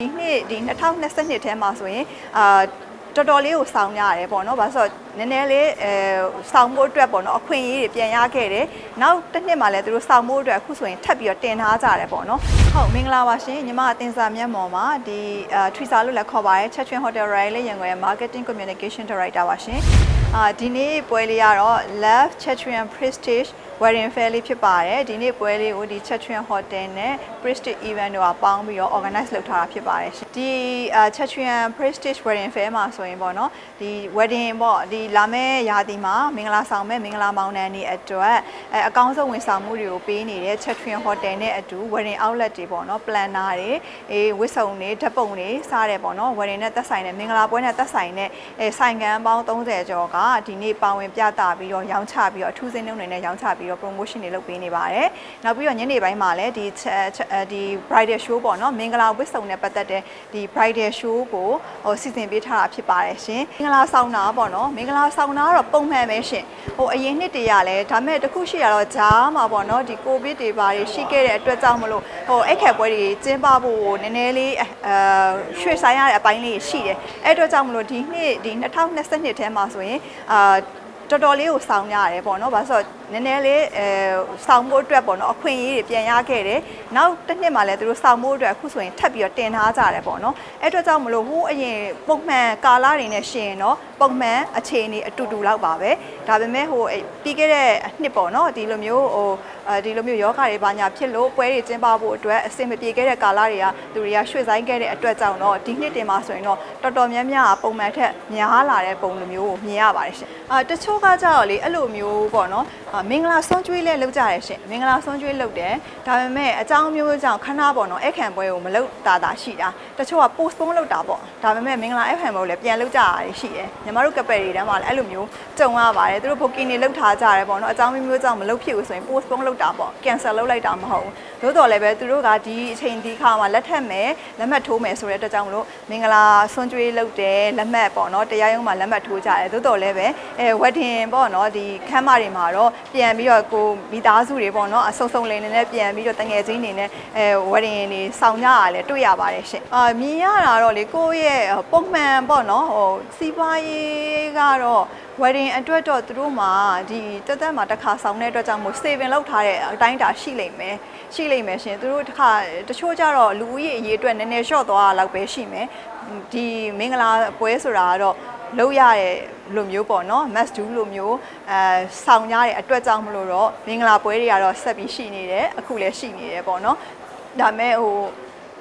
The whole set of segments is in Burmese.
ဒီနှစ်ဒီ2022ထဲမှာဆိုရင်အာတော်တော်လေးကိုစောင်းရတယ်ပေါ့နော်။ဘာလို့ဆိုတော့နည်းနည်းလေးအဲစောင်းဖို့အတွက်ပေါ့နော်အခွင့်အရေးတွေပြန်ရခဲ့တယ်။နောက်တစ်နှစ်မှလည်းသူတို့စောင်းဖို့အတွက်အခုဆိုရင်ထပ်ပြီးတော့တင်ထားကြတယ်ပေါ့နော်။ဟုတ်မင်္ဂလာပါရှင်ညီမအတင်စာမျက်မှော်မှာဒီအာထရီစာလို့လည်းခေါ်ပါတယ်ချက်ချင်း Hotel Royal လေးရန်ကုန်ရဲ့ Marketing Communication Director ပါရှင်။အာဒီနေ့ပွဲလေးကတော့ Love Chatrin Prestige wedding fair လေးဖြစ်ပါတယ်ဒီနေ့ပွဲလေးကိုဒီ Chatrin Hotel နဲ့ Prestige Event တို့ကပေါင်းပြီးတော့ organize လုပ်ထားတာဖြစ်ပါတယ်ရှင်ဒီအာ Chatrin Prestige wedding fair မှာဆိုရင်ပေါ့နော်ဒီ wedding ပေါ့ဒီလာမယ့်ရာသီမှာမင်္ဂလာဆောင်မဲ့မင်္ဂလာမောင်နှံတွေအတွက်အဲအကောင်းဆုံးဝန်ဆောင်မှုတွေကိုပေးနေတဲ့ Chatrin Hotel နဲ့အတူ wedding outlet တွေပေါ့နော် planner တွေအေးဝစ်စုံတွေဓာတ်ပုံတွေစားတယ်ပေါ့နော် wedding နဲ့သက်ဆိုင်တဲ့မင်္ဂလာပွဲနဲ့သက်ဆိုင်တဲ့အဲဆိုင်ကန်းပေါင်း30ကျော်ကဒီနေ့ပါဝင်ပြသပြီးတော့ရောင်းချပြီးတော့အထူးစင်းနှုန်းတွေနဲ့ရောင်းချပြီးတော့ promotion တွေလုပ်ပေးနေပါတယ်။နောက်ပြီးတော့ညနေပိုင်းမှာလည်းဒီဒီ bridal show ပေါ့နော်မင်္ဂလာဝတ်စုံနဲ့ပတ်သက်တဲ့ဒီ bridal show ကိုဟိုစီစဉ်ပေးထားတာဖြစ်ပါတယ်ရှင်။မင်္ဂလာဆောင်တာပေါ့နော်မင်္ဂလာဆောင်တာကတော့ပုံမှန်ပဲရှင်။ဟိုအရင်နှစ်တည်းရလဲဒါမဲ့တခုရှိရတော့ဂျားမှာပေါ့နော်ဒီကိုဗစ်တွေပါတွေရှိခဲ့တဲ့အတွက်ကြောင့်မလို့ဟိုအခက်ပွဲတွေကျင်းပဖို့နည်းနည်းလေးအဲရွှေ့ဆိုင်ရတဲ့အပိုင်းလေးရှိတယ်။အဲ့အတွက်ကြောင့်မလို့ဒီနှစ်ဒီ2022ထဲမှာဆိုရင်အာ တော်တော်လေးကိုစောင်းရတယ်ပေါ့နော်။ဘာလို့ဆိုတော့နည်းနည်းလေးအဲစောင်းဖို့အတွက်ပေါ့နော်အခွင့်အရေးတွေပြန်ရခဲ့တယ်။နောက်တစ်နှစ်မှလည်းသူတို့စောင်းဖို့အတွက်အခုဆိုရင်ထပ်ပြီးတော့တင်ထားကြတယ်ပေါ့နော်။အဲ့အတွက်ကြောင့်မလို့ဟိုအရင်ပုံမှန်ကာလာတွေနဲ့ရှင်တော့ပုံမှန်အခြေအနေအတူတူလောက်ပါပဲ။ဒါပေမဲ့ဟိုပြီးခဲ့တဲ့နှစ်ပေါ့နော်ဒီလိုမျိုးဟိုအဲဒီလိုမျိုးယောဂတွေဘာညာဖြစ်လို့ပွဲတွေကျင်းပဖို့အတွက်အဆင်မပြေခဲ့တဲ့ကာလတွေကသူတွေကရွှေ့ဆိုင်ခဲ့တဲ့အတွက်ကြောင့်တော့ဒီနှစ်တင်မှာဆိုရင်တော့တော်တော်များများပုံမှန်ထက်များလာတဲ့ပုံလိုမျိုးကိုမြင်ရပါတယ်ရှင်။အာတချို့ကကြတော့လေအဲ့လိုမျိုးပေါ့နော်မင်္ဂလာဆွမ်းကျွေးလဲလုပ်ကြရရှင်မင်္ဂလာဆွမ်းကျွေးလုပ်တယ်ဒါပေမဲ့အကြောင်းမျိုးကြောင့်ခဏပေါ့နော်အခန့်ပွဲကိုမလုပ်တာတာရှိတာတချို့က postpone လုပ်တာပေါ့ဒါပေမဲ့မင်္ဂလာအခန့်ပွဲကိုလည်းပြန်လုပ်ကြရတယ်ရှိတယ်ညီမတို့ကပယ်တွေတန်းမှာလည်းအဲ့လိုမျိုးကြုံရပါတယ်သူတို့ booking တွေလုပ်ထားကြတယ်ပေါ့နော်အကြောင်းမျိုးမျိုးကြောင့်မလုပ်ဖြစ်ဘူးဆိုရင် postpone လုပ်တာပေါ့ cancel လုပ်လိုက်တာမဟုတ်ဘူး သို့တော်လည်းပဲသူတို့ကဒီအချိန်ဒီခါမှာလက်ထက်မယ်လက်မှတ်ထိုးမယ်ဆိုတဲ့အတွက်ကြောင့်မလို့မင်္ဂလာဆွမ်းကျွေးလုပ်တယ်လက်မှတ်ပေါ့နော်တရားရုံးမှာလက်မှတ်ထိုးကြတယ်သို့တော်လည်းပဲအဲ wedding ပေါ့နော်ဒီခမ်းမတွေမှာတော့ပြန်ပြီးတော့ကိုမိသားစုတွေပေါ့နော်အဆုံဆုံလေးနေနဲ့ပြန်ပြီးတော့တငယ်ချင်းတွေနဲ့အဲ wedding တွေဆောင်ကြရလဲတွေ့ရပါတယ်ရှင်အာမြင်ရတာတော့လေကိုယ့်ရဲ့ပုံမှန်ပေါ့နော်ဟိုစီးပွားရေးကတော့ wedding အတွက်တော့သူတို့မှာဒီတက်တက်မှာတစ်ခါဆောင်တဲ့အတွက်ကြောင့်မို့ saving လုပ်ထားတဲ့အတိုင်းတာရှိလိမ့်မယ်ရှိလိမ့်မယ်ရှင်သူတို့တစ်ခါတချို့ကြတော့လူဦးရေအရေးအတွက်နည်းနည်း short သွားတာလောက်ပဲရှိမယ်ဒီမင်္ဂလာပွဲဆိုတာကတော့လုပ်ရတဲ့လိုမျိုးပေါ့နော် must do လိုမျိုးအဲဆောင်ရတဲ့အတွက်ကြောင့်မလို့တော့မင်္ဂလာပွဲတွေကတော့ဆက်ပြီးရှိနေတယ်အခုလည်းရှိနေတယ်ပေါ့နော်ဒါမဲ့ဟို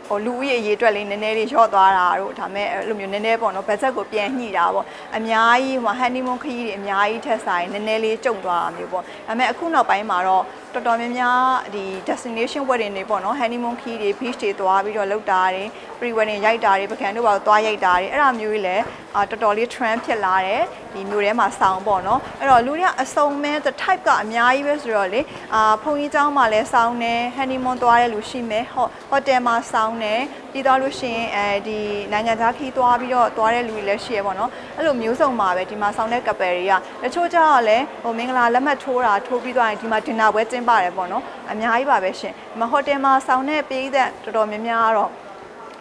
ဟိုလူဦးရေအရေးအတွက်လေးနည်းနည်းလေးရော့သွားတာတို့ဒါမဲ့အဲ့လိုမျိုးနည်းနည်းပေါ့နော်ဘတ်ဂျက်ကိုပြန်ညှိတာပေါ့အများကြီးဟိုဟန်နီမွန်ခရီးတွေအများကြီးထက်ဆိုင်နည်းနည်းလေးကြုံသွားတာမျိုးပေါ့ဒါမဲ့အခုနောက်ပိုင်းမှာတော့တော်တော်များများဒီ destination wedding တွေပေါ့နော် honeymoon key တွေ beach တွေသွားပြီးတော့လုပ်တာတွေ pre wedding ရိုက်တာတွေပကံတို့ပါသွားရိုက်တာတွေအဲ့ဒါမျိုးကြီးလည်းအာတော်တော်လေး trend ဖြစ်လာတယ်ဒီမျိုးထဲမှာစောင်းပေါ့နော်အဲ့တော့လူတွေကအစုံမဲ the type ကအများကြီးပဲဆိုတော့လေအာဖုန်ကြီးเจ้าမှာလည်းစောင်းတယ် honeymoon သွားတဲ့လူရှိမယ်ဟိုတယ်မှာစောင်းတယ်ပြီးတော့လို့ရှိရင်အဲဒီနိုင်ငံခြားခီးသွားပြီးတော့သွားတဲ့လူတွေလည်းရှိရပေါ့နော်အဲ့လိုမျိုးစုံပါပဲဒီမှာစောင်းတဲ့ couple တွေကတချို့ကြတော့လည်းဟိုမင်္ဂလာလက်မှတ်ထိုးတာထိုးပြီးသွားရင်ဒီမှာ dinner ပွဲကျင်းပတယ်ပေါ့နော်အများကြီးပါပဲရှင်ဒီမှာဟိုတယ်မှာစောင်းတဲ့ပြည်သက်တော်တော်များများကတော့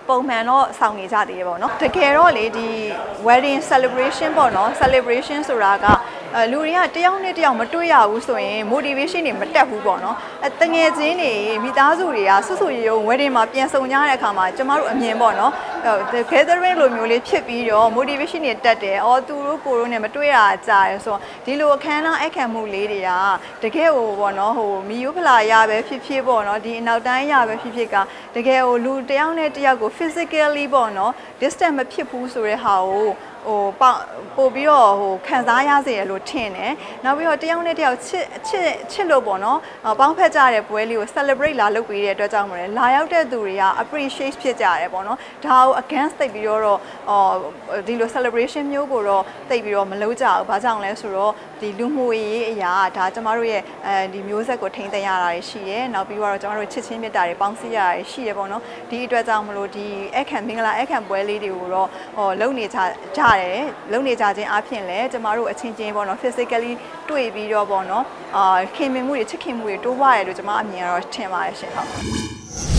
ပုံမှန်တော့ဆောင်နေကြသေးတယ်ပေါ့နော်တကယ်တော့လေဒီ wedding celebration ပေါ့နော် celebration ဆိုတာက အဲလူတွေကတယောက်နဲ့တယောက်မတွေ့ရဘူးဆိုရင် motivation တွေမတက်ဘူးပေါ့နော်အဲတငယ်ချင်းတွေမိသားစုတွေကဆွဆွရေုံ wedding မှာပြန်ဆုံကြတဲ့အခါမှာကျမတို့အမြင်ပေါ့နော် gathering လိုမျိုးလေးဖြစ်ပြီးတော့ motivation တွေတက်တယ်အော်သူတို့ကိုတို့နဲ့မတွေ့ရကြရဆိုတော့ဒီလိုအခမ်းအနားအခမ်းမှုလေးတွေကတကယ်ဟိုပေါ့နော်ဟိုမီယိုဖလာရပဲဖြစ်ဖြစ်ပေါ့နော်ဒီအနောက်တိုင်းရပဲဖြစ်ဖြစ်ကတကယ်ဟိုလူတယောက်နဲ့တယောက်ကို physically ပေါ့နော် distance မဖြစ်ဘူးဆိုတဲ့ဟာကို ဟိုပို့ပြီးတော့ဟိုခံစားရစေရလို့ထင်တယ်နောက်ပြီးတော့တယောက်နဲ့တယောက်ချစ်ချစ်ချစ်လို့ပေါ့နော်ပေါင်းဖက်ကြတဲ့ပွဲလေးကို celebrate လာလုပ်ပေးတဲ့အတွက်ကြောင့်မလဲလာရောက်တဲ့သူတွေက appreciate ဖြစ်ကြတယ်ပေါ့နော်ဒါကို against သိပြီးတော့အော်ဒီလို celebration မျိုးကိုတော့သိပြီးတော့မလုပ်ကြဘူးဘာကြောင့်လဲဆိုတော့ဒီလူမှုရေးအရာဒါကျမတို့ရဲ့အဲဒီမျိုးဆက်ကိုထိန်းသိမ်းရတာရှိတယ်နောက်ပြီးတော့ကျမတို့ချစ်ချင်းမြတ်တာတွေပေါင်းစည်းရတာရှိတယ်ပေါ့နော်ဒီအတွက်ကြောင့်မလို့ဒီအခမ်းမင်္ဂလာအခမ်းပွဲလေးတွေကိုတော့ဟောလုပ်နေကြကြတယ်လုပ်နေကြခြင်းအပြင်လည်းကျမတို့အချင်းချင်းပေါ့နော် physically တွေ့ပြီးတော့ပေါ့နော်အာခင်မင်မှုတွေချစ်ခင်မှုတွေတိုးပွားရတယ်လို့ကျမအမြင်ကတော့ထင်ပါတယ်ရှင်ဟုတ်